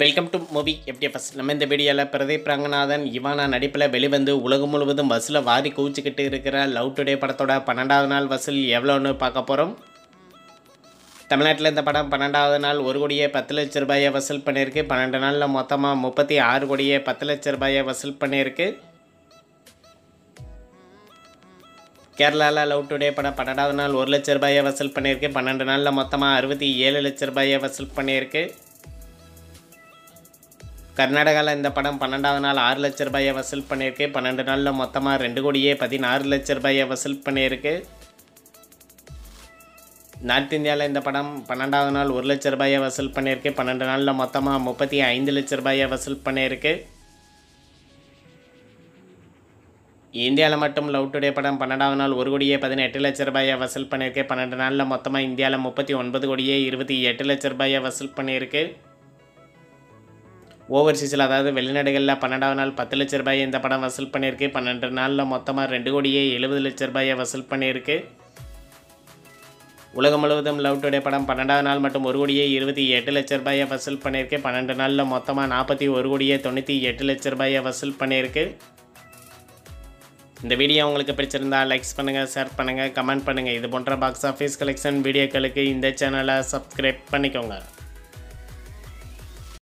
Welcome to movie FDFS நம்ம இந்த வீடியோவில் பிரதீப் ரங்கநாதன் இவானா நடிப்பில் வெளிவந்து உலகம் முழுவதும் வசூலை வாரி குவிச்சுக்கிட்டு இருக்கிற லவ் டுடே படத்தோட பன்னெண்டாவது நாள் வசூல் எவ்வளோன்னு பார்க்க போகிறோம் தமிழ்நாட்டில் இந்த படம் பன்னெண்டாவது நாள் ஒரு கோடியே பத்து லட்ச ரூபாயை வசூல் பண்ணியிருக்கு. பன்னெண்டு நாளில் மொத்தமாக முப்பத்தி ஆறு கோடியே பத்து லட்ச ரூபாயை வசூல் பண்ணியிருக்கு. கேரளாவில் லவ் டுடே படம் பன்னெண்டாவது நாள் ஒரு லட்ச ரூபாயை வசூல் பண்ணியிருக்கு. பன்னெண்டு நாளில் மொத்தமாக அறுபத்தி ஏழு லட்ச ரூபாயை வசூல் பண்ணியிருக்கு. கர்நாடகாவில் இந்த படம் பன்னெண்டாவது நாள் ஆறு லட்ச ரூபாயை வசூல் பண்ணியிருக்கு. பன்னெண்டு நாளில் மொத்தமாக ரெண்டு கோடியே பதினாறு லட்ச ரூபாயை வசூல் பண்ணியிருக்கு. நார்த் இந்தியாவில் இந்த படம் பன்னெண்டாவது நாள் ஒரு லட்ச ரூபாயை வசூல் பண்ணியிருக்கு. பன்னெண்டு நாளில் மொத்தமாக முப்பத்தி ஐந்து லட்ச ரூபாயை வசூல் பண்ணியிருக்கு. இந்தியாவில் மட்டும் லவ் டுடே படம் பன்னெண்டாவது நாள் ஒரு கோடியே பதினெட்டு லட்ச ரூபாயை வசூல் பண்ணியிருக்கு. பன்னெண்டு நாளில் மொத்தமாக இந்தியாவில் முப்பத்தி ஒன்பது கோடியே இருபத்தி எட்டு லட்ச ரூபாயை வசூல் பண்ணியிருக்கு. ஓவர்சீஸில் அதாவது வெளிநாடுகளில் பன்னெண்டாவது நாள் பத்து லட்ச ரூபாயை இந்த படம் வசூல் பண்ணியிருக்கு. பன்னெண்டு நாளில் மொத்தமாக ரெண்டு கோடியே எழுபது லட்ச ரூபாயை வசூல் பண்ணியிருக்கு. உலகம் முழுவதும் லவ் டுடே படம் பன்னெண்டாவது நாள் மட்டும் ஒரு கோடியே இருபத்தி எட்டு லட்ச ரூபாயை வசூல் பண்ணியிருக்கு. பன்னெண்டு நாளில் மொத்தமாக நாற்பத்தி ஒரு கோடியே தொண்ணூற்றி எட்டு லட்ச ரூபாயை வசூல் பண்ணியிருக்கு. இந்த வீடியோ உங்களுக்கு பிடிச்சிருந்தா லைக்ஸ் பண்ணுங்கள் ஷேர் பண்ணுங்கள் கமெண்ட் பண்ணுங்கள் இது போன்ற பாக்ஸ் ஆஃபீஸ் கலெக்ஷன் வீடியோக்களுக்கு இந்த சேனலை சப்ஸ்கிரைப் பண்ணிக்கோங்க.